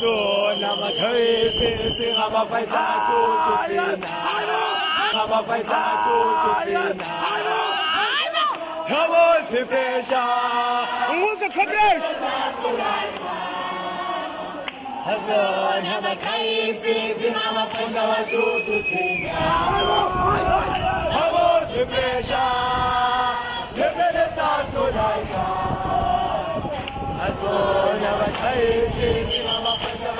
zona mathoyisisi ngamafaisathututhina ngamafaisathututhina yabozifesha nguze kuhlabuleni zona mathoyisisi ngamafaisathututhina yabozifesha zebele sasnolaika Azona mathoyisisi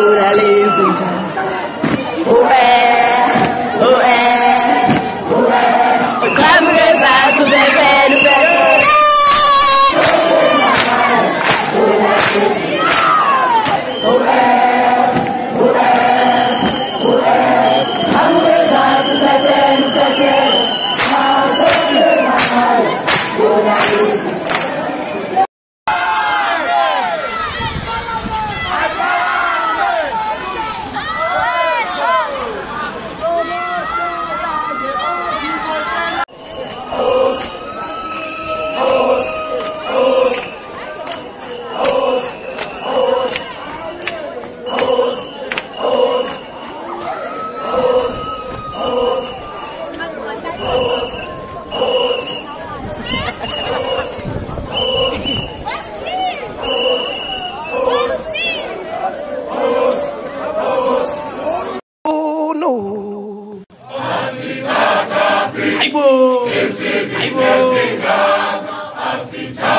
do ladies and gentlemen. Ooh, eh, ooh, eh, ooh, eh. The clap of your sides to baby, baby, baby.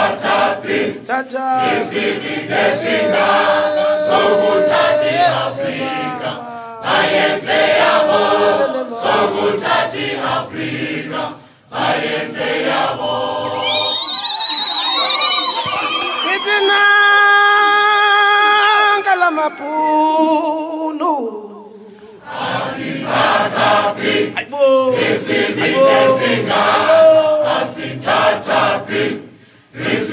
thatha please isibi nesingaka sokuthatha iafrika bayenze yabo. Sokuthatha iafrika bayenze yabo itinanga lamabhunu asithathaphi isibi nesingaka asithathaphi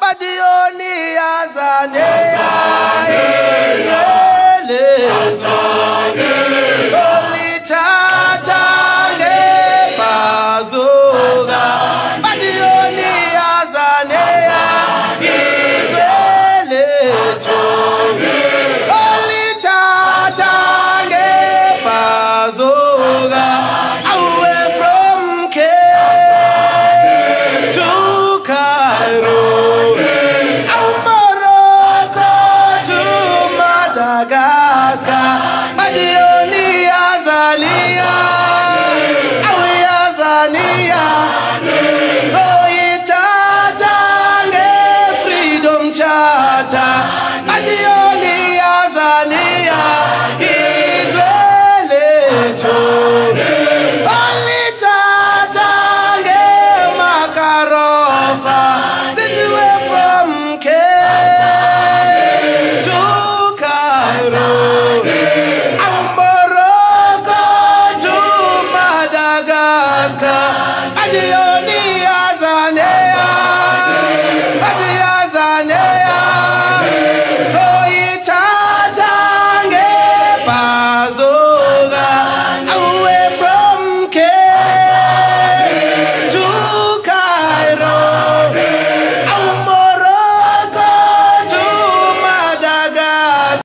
Badioni Azania.